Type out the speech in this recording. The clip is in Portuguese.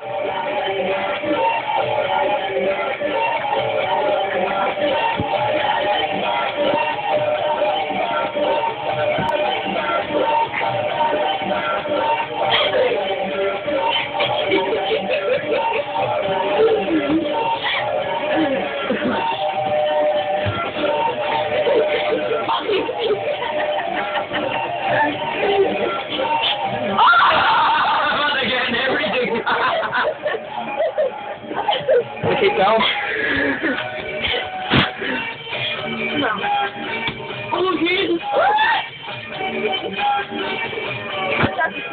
Again, everything. Ikaw? Oh, Jesus!